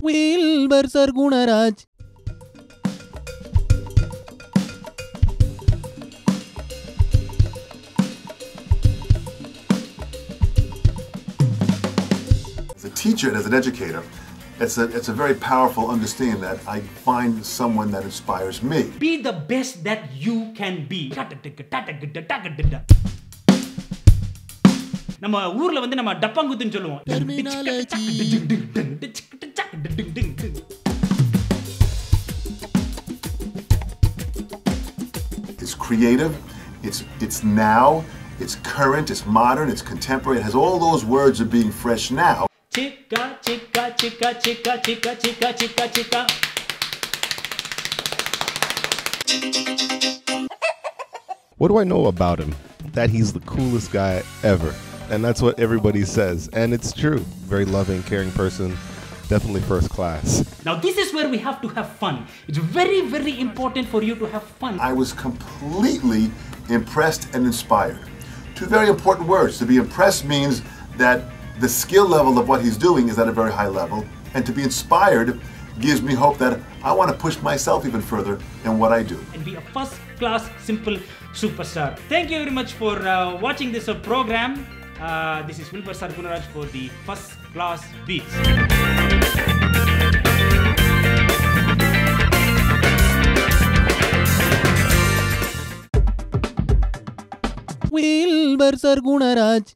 Gunaraj. As a teacher and as an educator, it's a, it's a very powerful understanding that I find someone that inspires me. Be the best that you can be. நம்ம ஊர்ல வந்து நம்ம டப்பாங்குத்துன்னு சொல்லுவோம் It's creative, it's, it's now, it's current, it's modern, it's contemporary, it has all those words of being fresh now. Chica, chica, chica, chica, chica, chica, chica, chica. What do I know about him? That he's the coolest guy ever. And that's what everybody says. And it's true. Very loving, caring person. Definitely first class. Now this is where we have to have fun. It's very, very important for you to have fun. I was completely impressed and inspired. Two very important words. To be impressed means that the skill level of what he's doing is at a very high level, and to be inspired gives me hope that I want to push myself even further in what I do. and be a first class simple superstar. Thank you very much for uh, watching this uh, program. Uh, this is Wilbur Sargunaraj for the first class beats. Wilbur Sargunaraj.